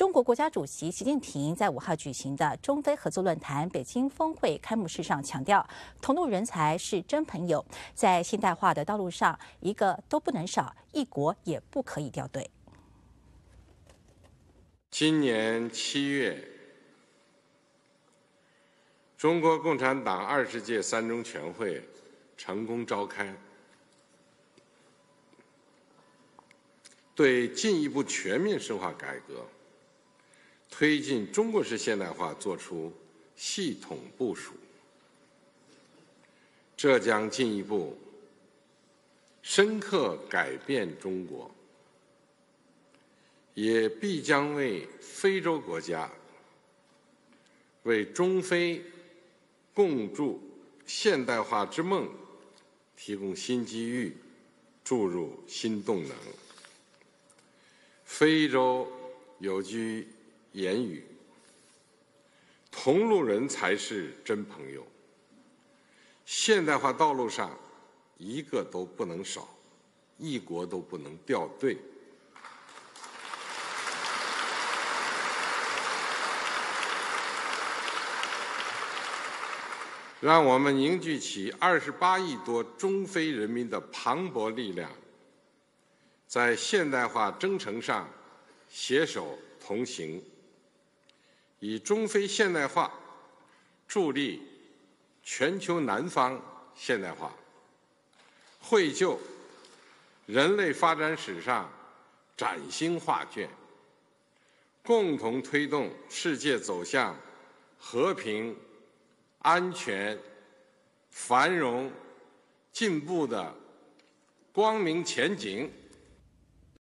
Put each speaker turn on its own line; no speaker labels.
中国国家主席习近平在五号举行的中非合作论坛北京峰会开幕式上强调，同路人才是真朋友，在现代化的道路上，一个都不能少，一国也不可以掉队。
今年七月，中国共产党二十届三中全会成功召开，对进一步全面深化改革、推进中国式现代化作出系统部署。这将进一步深刻改变中国。也必将为非洲国家、为中非共筑现代化之梦提供新机遇，注入新动能。非洲有句言语：“同路人才是真朋友。”现代化道路上，一个都不能少，一国都不能掉队。让我们凝聚起二十八亿多中非人民的磅礴力量，在现代化征程上携手同行，以中非现代化助力全球南方现代化，绘就人类发展史上崭新画卷，共同推动世界走向和平。安全、繁荣、进步的光明前景。